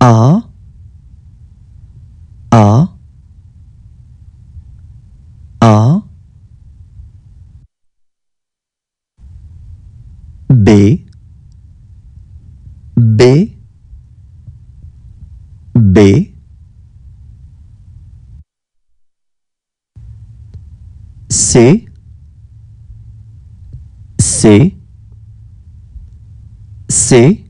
A A A. B B B. C C C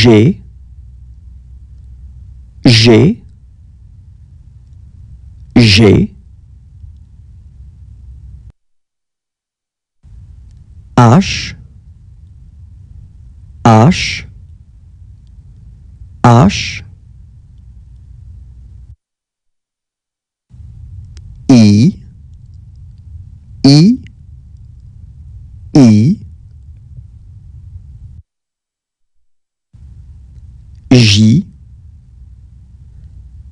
G G G H H H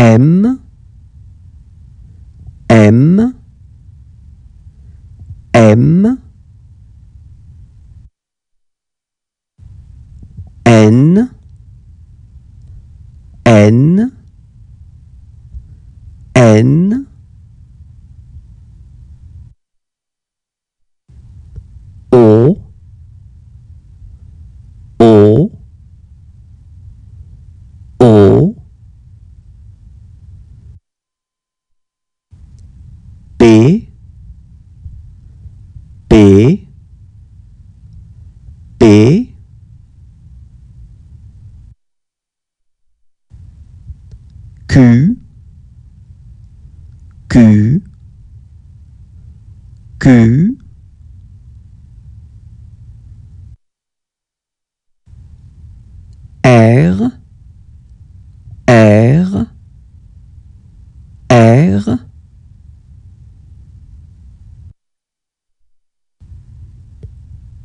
M M M N N N P P P. Q Q Q. R R R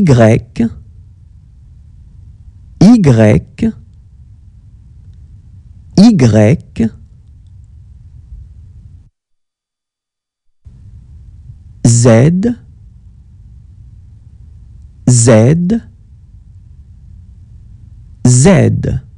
Y Y Y Z Z Z